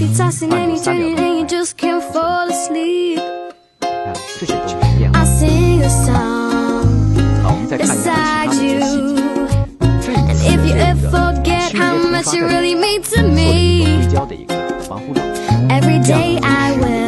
If you're tossing and you're turning and you just can't fall asleep. I sing a song beside you. And if you ever forget how much you really mean to me. Every day I will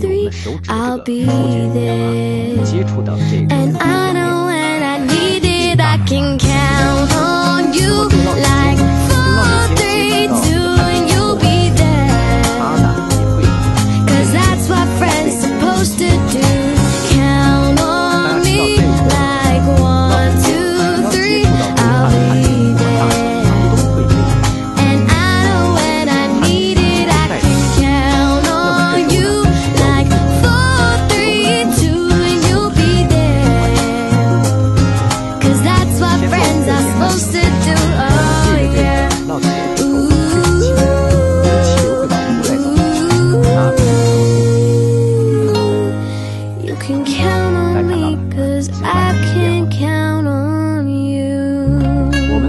三有了手指的这个摸菌接触到这个，and I know when I need it, I can count.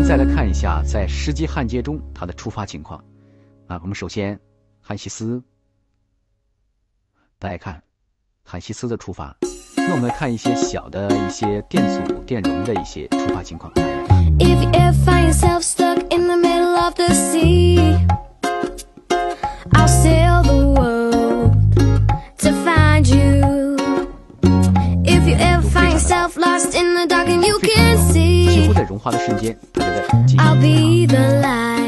再来看一下在实际焊接中它的触发情况。啊，我们首先焊锡丝，大家看焊锡丝的出发。那我们来看一些小的一些电阻、电容的一些出发情况。If you ever find yourself stuck in the middle of the sea, I'll sail the world to find you. If you ever find yourself lost in the dark and you can see，几乎在融化的瞬间，I'll be the light.